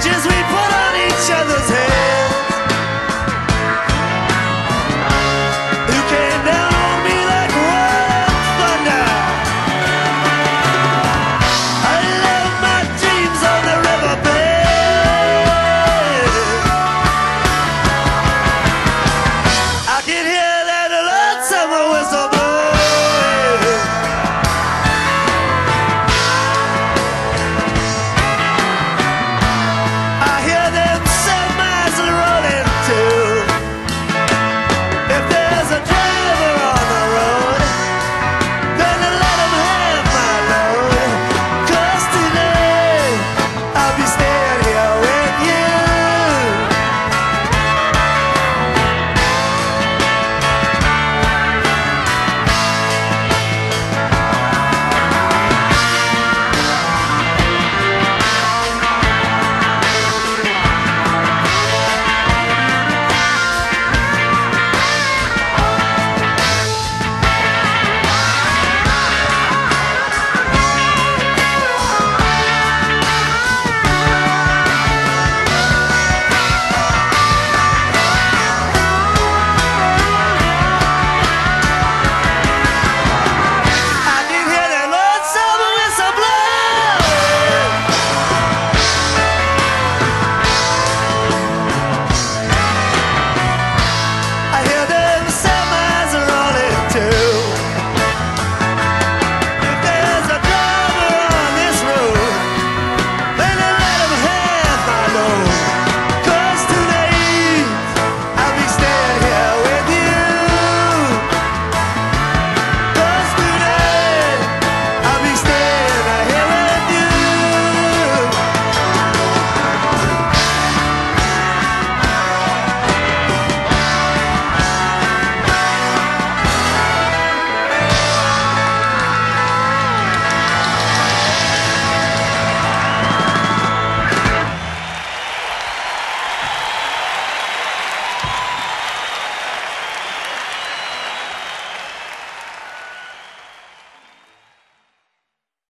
stitches we put on each other.